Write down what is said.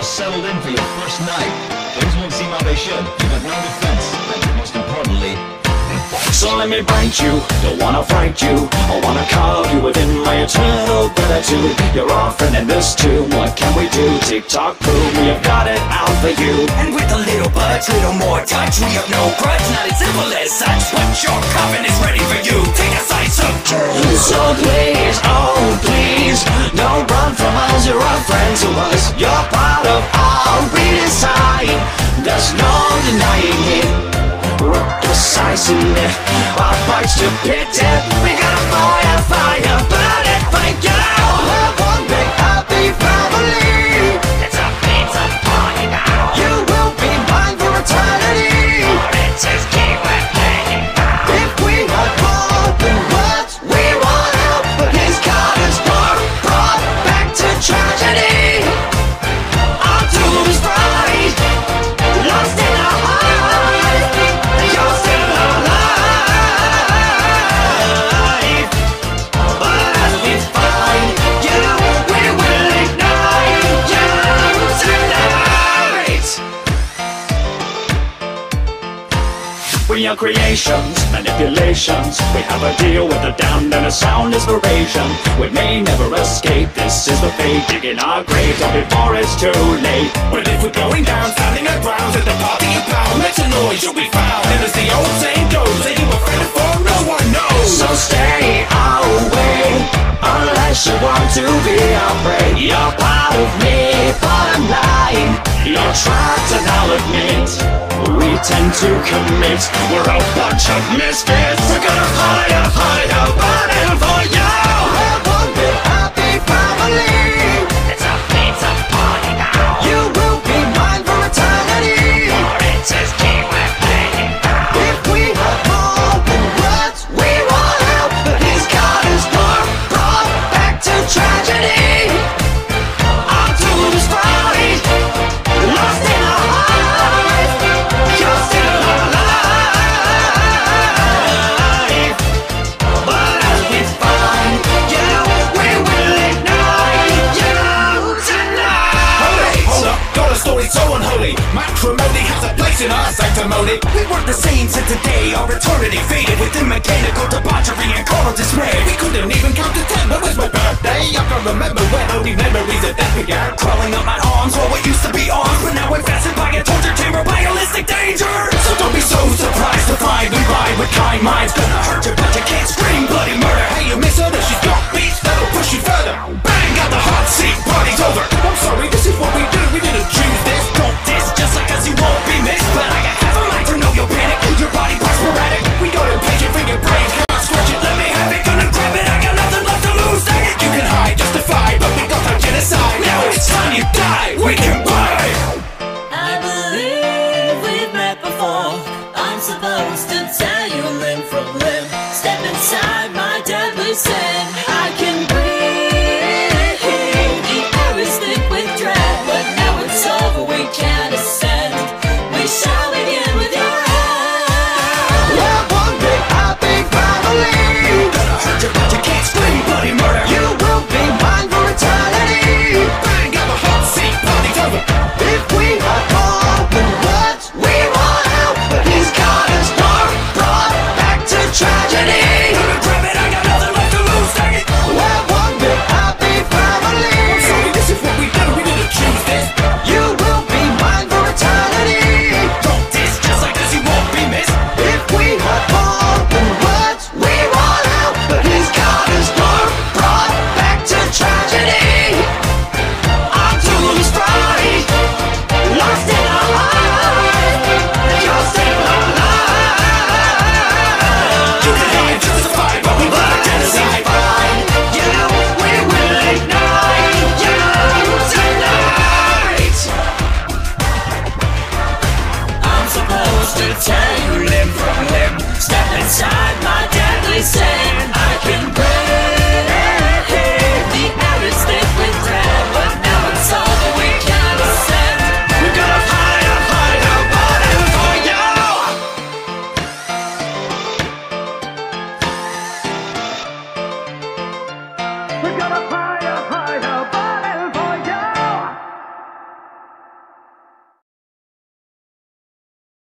get settled in for your first night. Things won't seem how they should. You got no defense, and most importantly, So let me bite you, don't wanna fight you. I wanna carve you within my eternal gratitude. You're our friend in this too, what can we do? Tick-tock boom, we have got it out for you. And with a little budge, little more touch We have no grudge, not as simple as such But your coffin is ready for you. Take a slice of So please, oh please Don't run from us, you're a friend to us You're part of our redesign There's no denying it. We're precise in it Our fights to pity We got a fire, fire, burn Are creations, manipulations. We have a deal with the damned and a sound inspiration. We may never escape, this is the fate. Digging our graves up before it's too late. Well, if we're going down, standing our grounds at the party of power, make some noise, you'll be found. And as the old saying goes, ain't you afraid of for no one knows. So stay away, unless you want to be our prey. You're part of me, bottom line. You're trapped and I'll admit, we tend to commit. We're a bunch of misfits. Story so unholy. Matrimony has a place in our sanctimony. We weren't the same since the day our eternity faded Within mechanical debauchery and carnal dismay. We couldn't even count to ten, but it was my birthday. I can remember when only memories of death began. Crawling inside my deadly cell.